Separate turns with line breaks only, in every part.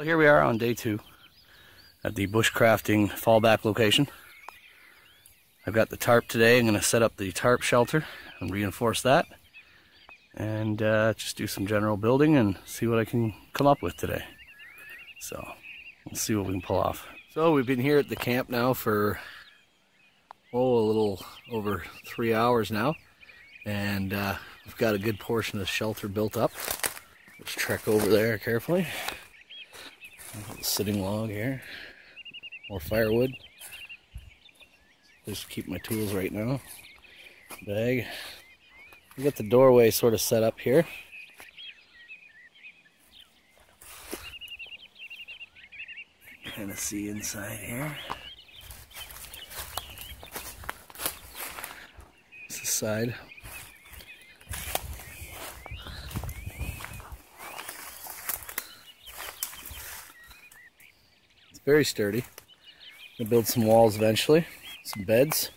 Well, here we are on day two at the bushcrafting fallback location. I've got the tarp today. I'm going to set up the tarp shelter and reinforce that and uh, just do some general building and see what I can come up with today. So let's see what we can pull off. So we've been here at the camp now for oh a little over three hours now and uh, we've got a good portion of the shelter built up. Let's trek over there carefully. Sitting log here. More firewood. Just keep my tools right now. Bag. We got the doorway sort of set up here. Kind of see inside here. It's the side. It's very sturdy. Gonna build some walls eventually, some beds.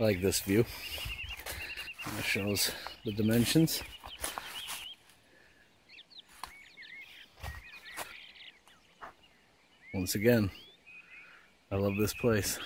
I like this view. It shows the dimensions. Once again, I love this place.